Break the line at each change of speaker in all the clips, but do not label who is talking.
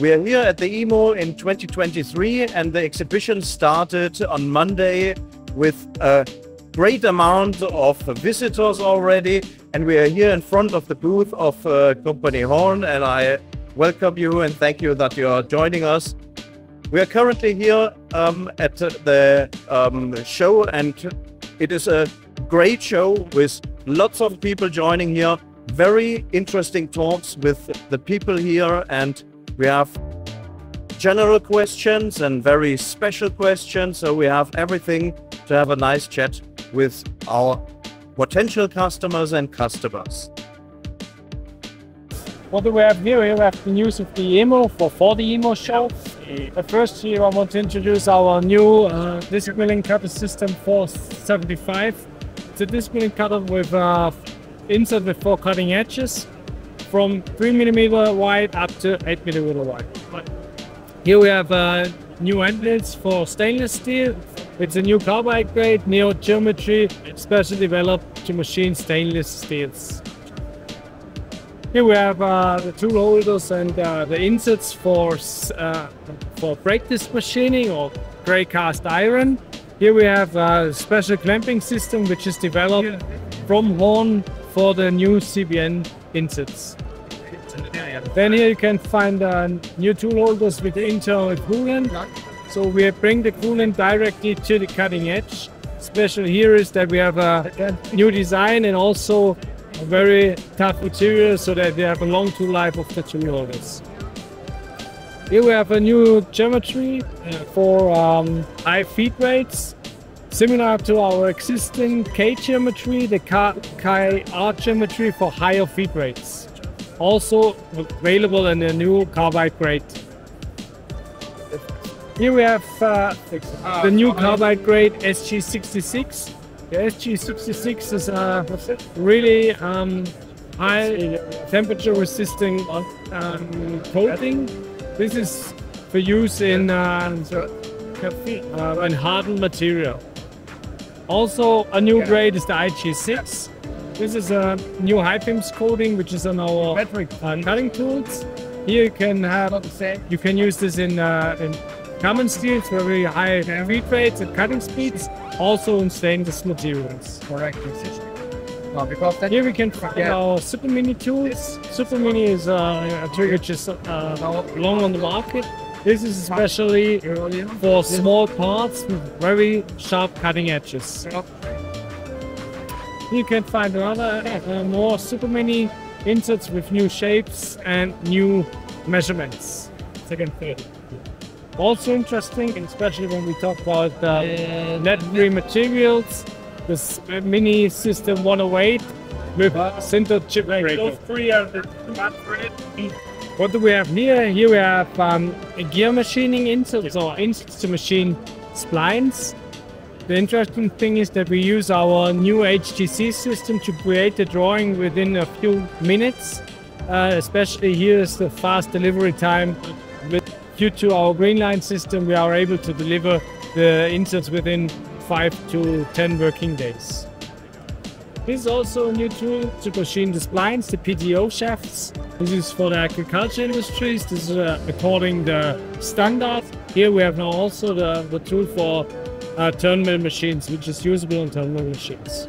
We are here at the EMO in 2023 and the exhibition started on Monday with a great amount of visitors already and we are here in front of the booth of uh, company Horn and I welcome you and thank you that you are joining us. We are currently here um, at the um, show and it is a great show with lots of people joining here. Very interesting talks with the people here and we have general questions and very special questions. So we have everything to have a nice chat with our potential customers and customers.
What do we have here? We have the news of the EMO for, for the EMO show. But first here I want to introduce our new uh, disc milling cutter system 475. It's a disc milling cutter with uh, insert with four cutting edges from 3 millimeter wide up to 8 millimeter wide. Here we have uh, new endlets for stainless steel. It's a new carbide grade, neo geometry, specially developed to machine stainless steels. Here we have uh, the tool holders and uh, the inserts for uh, for brake disc machining or gray cast iron. Here we have a special clamping system which is developed from Horn for the new CBN inserts. Then here you can find uh, new tool holders with internal coolant. So we bring the coolant directly to the cutting edge. Special here is that we have a new design and also a very tough material so that they have a long tool life of the tool holders. Here we have a new geometry uh, for um, high feed rates, similar to our existing K geometry, the Kai R geometry for higher feed rates. Also available in the new carbide grade. Here we have uh, the new carbide grade SG66 the SG66 is a really um, high temperature resisting um, coating. This is for use in, uh, uh, in hardened material. Also, a new grade is the IG6. This is a new HiPIMS coating, which is on our uh, cutting tools. Here you can have, you can use this in, uh, in common steels, very high feed rates and cutting speeds also in stainless materials.
Correct.
Uh, because Here we can find yeah. our Super Mini tools. Super Mini is uh, a tool which is uh, long on the market. This is especially for small parts with very sharp cutting edges. You can find another uh, more Super Mini inserts with new shapes and new measurements. Second, third also interesting, especially when we talk about uh, lead-free materials. This mini system 108 with sinter chip breaker. Those three are the What do we have here? Here we have um, gear machining inserts or inserts to machine splines. The interesting thing is that we use our new HTC system to create the drawing within a few minutes. Uh, especially here is the fast delivery time due to our Greenline system, we are able to deliver the inserts within 5 to 10 working days. This is also a new tool to machine the splines, the PTO shafts. This is for the agriculture industries. This is uh, according the standard. Here we have now also the, the tool for uh, turn machines, which is usable on turn mill machines.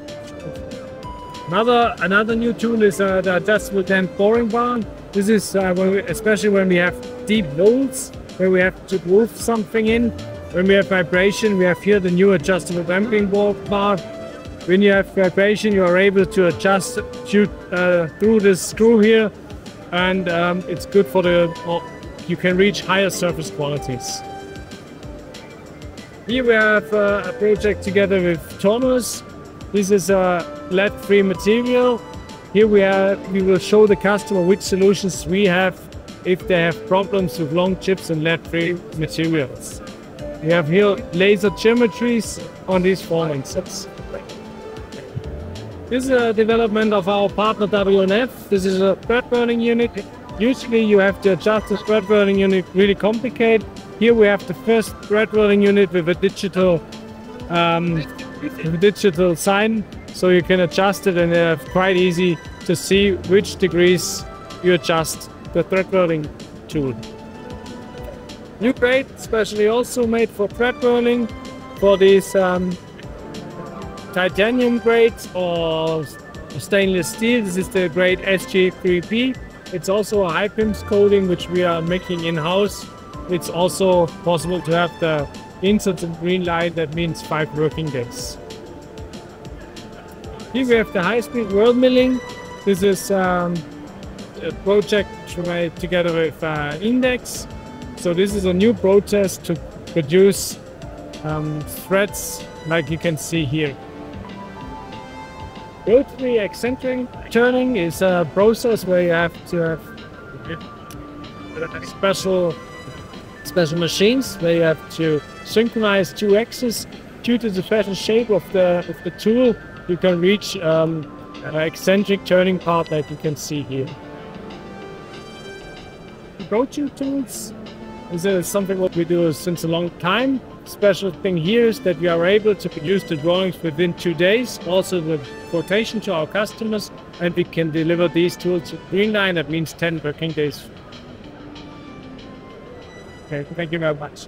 Another another new tool is uh, the adjustable temp boring bar. This is uh, when we, especially when we have deep holes where we have to move something in. When we have vibration, we have here the new adjustable damping bar. When you have vibration, you are able to adjust uh, through this screw here, and um, it's good for the. Well, you can reach higher surface qualities. Here we have uh, a project together with Tornos. This is a lead-free material. Here we are. We will show the customer which solutions we have if they have problems with long chips and lead-free materials. We have here laser geometries on these forming sets. This is a development of our partner WNF. This is a thread whirling unit. Usually you have to adjust the thread whirling unit really complicated. Here we have the first thread whirling unit with a digital um, digital sign so you can adjust it and it's quite easy to see which degrees you adjust the thread whirling tool. New grade, especially also made for thread whirling, for these um, titanium grades or stainless steel. This is the grade SG3P. It's also a HiPIMS coating which we are making in-house. It's also possible to have the inserts in Greenline, that means five working days. Here we have the high-speed world milling. This is um, a project made together with uh, Index. So this is a new process to produce um, threads like you can see here. Rotary eccentric turning is a process where you have to have special special machines where you have to synchronize two axes. Due to the special shape of the of the tool, you can reach um, an eccentric turning part that you can see here. Approaching tools is something what we do since a long time. Special thing here is that we are able to produce the drawings within two days, also the quotation to our customers, and we can deliver these tools to Greenline. That means 10 working days. Okay, thank you very much.